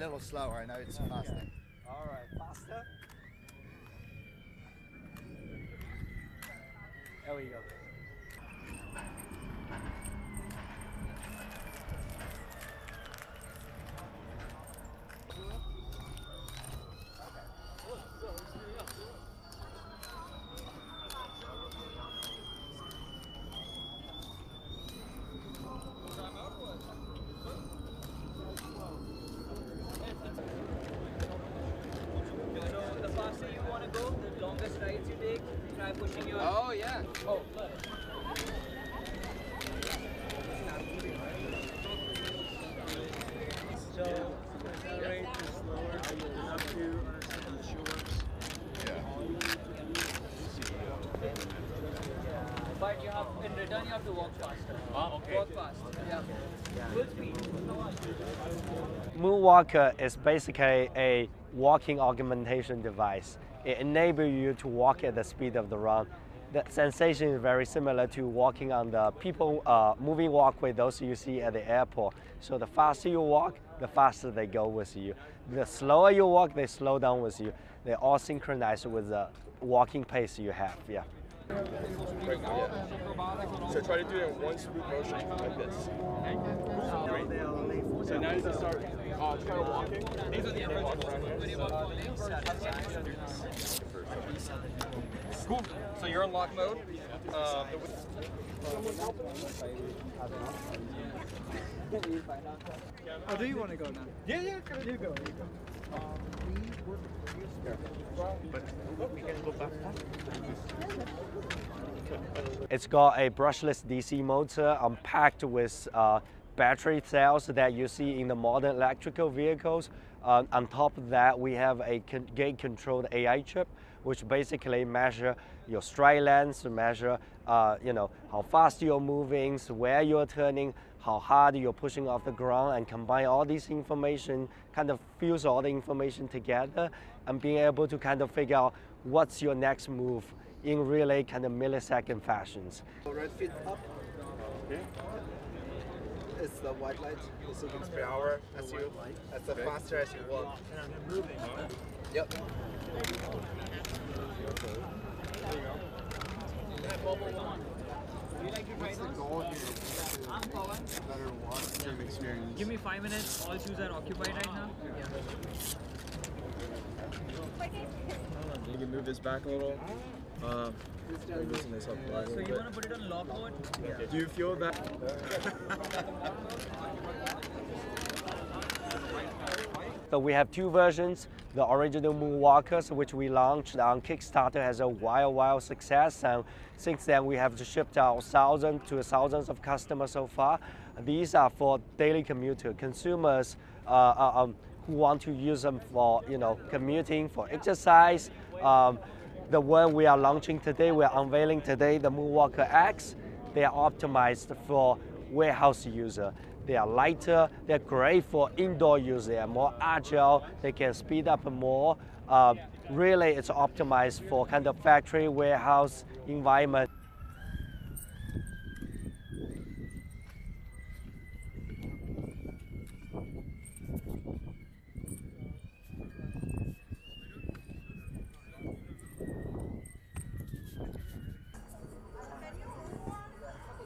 little slower. I know it's faster. All right, faster. There we go. So the faster you want to go, the longer strides you take, try pushing your. Oh yeah. Oh, So, accelerate to slower enough to understand the shores. but you have in return you have to walk faster. Ah, okay. Walk fast. Yeah. Full speed. Moonwalker is basically a walking augmentation device. It enables you to walk at the speed of the run. The sensation is very similar to walking on the people uh, moving walkway, those you see at the airport. So the faster you walk, the faster they go with you. The slower you walk, they slow down with you. They all synchronize with the walking pace you have. Yeah. So try to do it in one swoop motion like this. Great. So now you can start uh, try walking. These are the Cool. So you're in lock mode. Um, Oh, do you want to go now? yeah, yeah. You go, you go. It's got a brushless DC motor um, packed with uh, battery cells that you see in the modern electrical vehicles. Um, on top of that, we have a con- gait-controlled AI chip, which basically measure your stride length, measure uh, you know how fast you're moving, where you're turning, how hard you're pushing off the ground, and combine all this information, kind of fuse all the information together, and being able to kind of figure out what's your next move in really kind of millisecond fashions. Red feet up. It's the white light. The sequence Per hour as you, as the faster as you walk. Yep. What's the goal here? To better walk experience. Give me five minutes. All shoes are occupied right now. You can move this back a little. This up So you want to put it on mode? Do you feel that? So we have two versions. The original Moonwalkers, which we launched on Kickstarter, has a wild, wild success. And since then, we have shipped out thousands to thousands of customers so far. These are for daily commuter consumers uh, uh, um, who want to use them for, you know, commuting, for exercise. Um, the one we are launching today, we are unveiling today, the Moonwalker X. They are optimized for warehouse user. They are lighter. They're great for indoor use. They are more agile. They can speed up more. Uh, really, it's optimized for kind of factory warehouse environment.